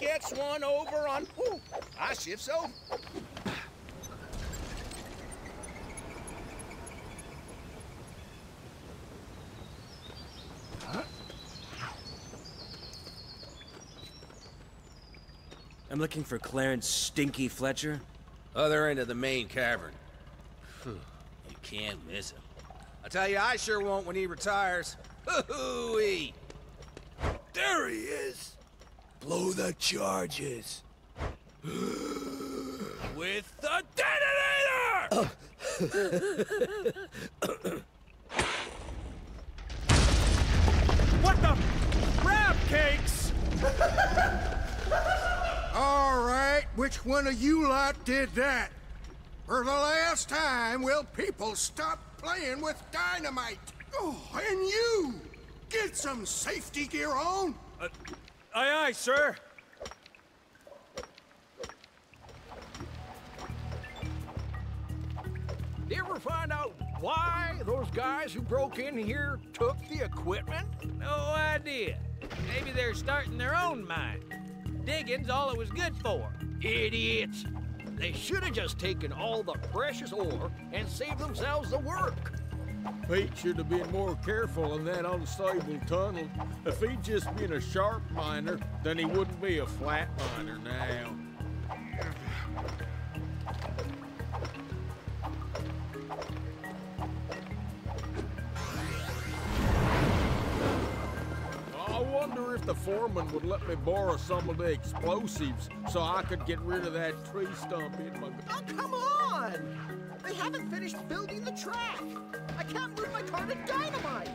gets one over on... Ooh, I shift so. I'm looking for Clarence Stinky Fletcher. Other end of the main cavern. Phew, you can't miss him. I tell you, I sure won't when he retires. Hoo-hoo-wee! There he is. Blow the charges. With the detonator! Oh. What the? Crab cakes! All right, which one of you lot did that? For the last time, will people stop playing with dynamite? Oh, and you! Get some safety gear on! Uh, Aye, aye, sir. You ever find out why those guys who broke in here took the equipment? No idea. Maybe they're starting their own mine. Digging's all it was good for. Idiots! They should have just taken all the precious ore and saved themselves the work. Pete should have been more careful in that unstable tunnel. If he'd just been a sharp miner, then he wouldn't be a flat miner now. I wonder if the foreman would let me borrow some of the explosives so I could get rid of that tree stump in my... Oh, come on! They haven't finished building the track. I can't move my car to dynamite.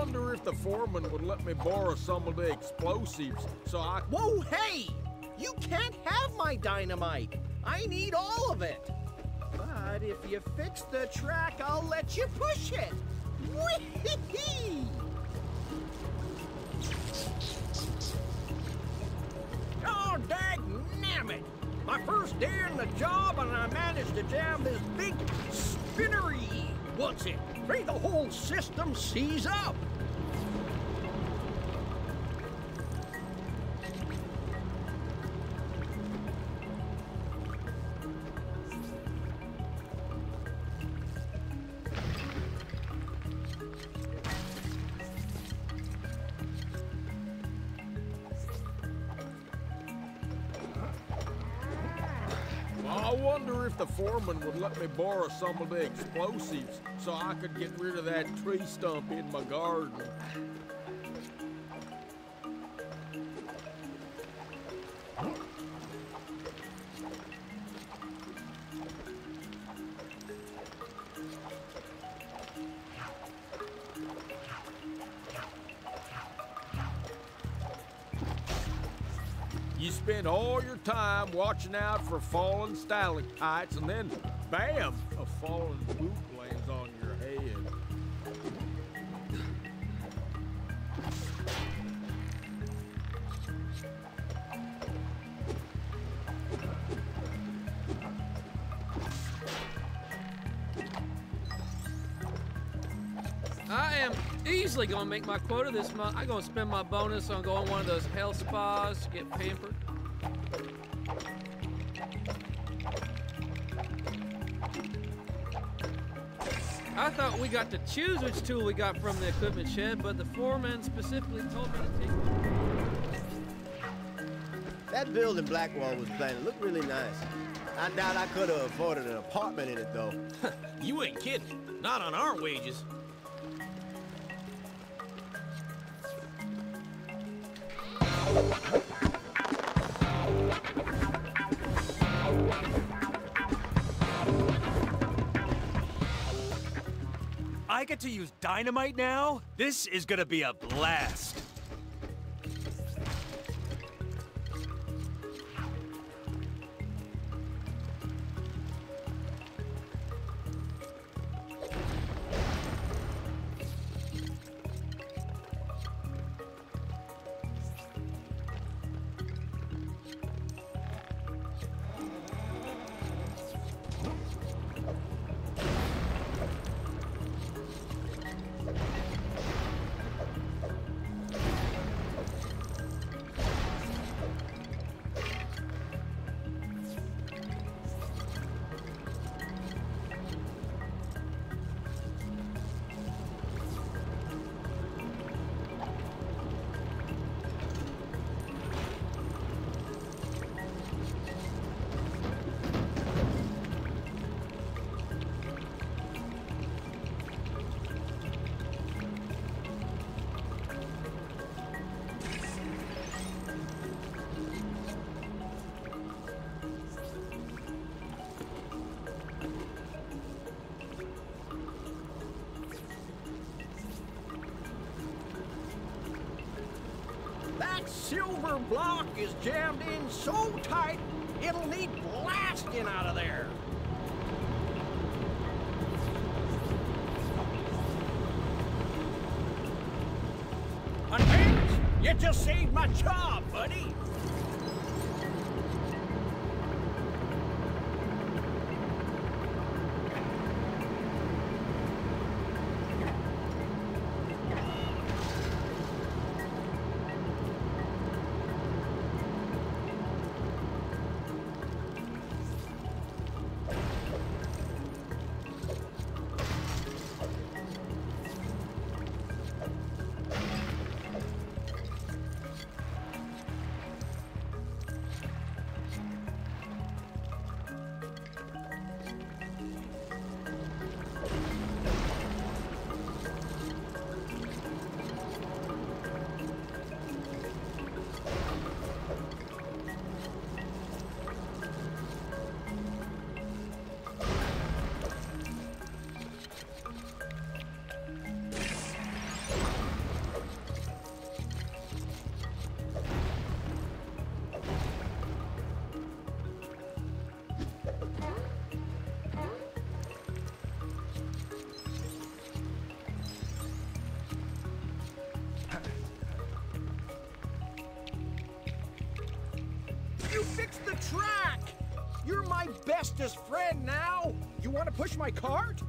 Wonder if the foreman would let me borrow some of the explosives so I... Whoa, hey! You can't have my dynamite. I need all of it. But if you fix the track, I'll let you push it. Whee! Oh! My first day in the job, and I managed to jam this big spinnery. What's it? Made the whole system seize up. I wonder if the foreman would let me borrow some of the explosives so I could get rid of that tree stump in my garden. You spend all your time watching out for falling stalactites, and then, bam, a falling boot lands on your I am easily gonna make my quota this month. I'm gonna spend my bonus on going one of those health spas, to get pampered. I thought we got to choose which tool we got from the equipment shed, but the foreman specifically told me to take. That building Blackwell was planning looked really nice. I doubt I could have afforded an apartment in it, though. You ain't kidding. Not on our wages. I get to use dynamite now? This is gonna be a blast. Silver block is jammed in so tight, it'll need blasting out of there. Unhinged, you just saved my job, buddy. Track! You're my bestest friend now! You want to push my cart?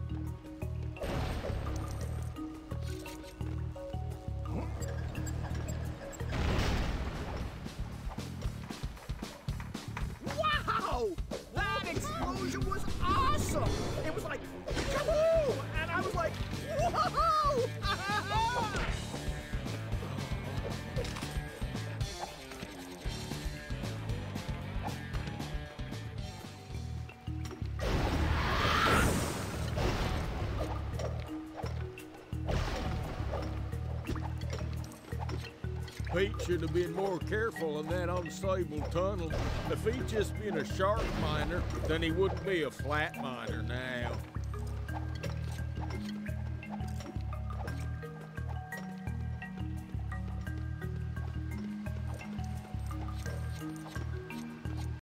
Should have been more careful in that unstable tunnel. If he'd just been a sharp miner, then he wouldn't be a flat miner now.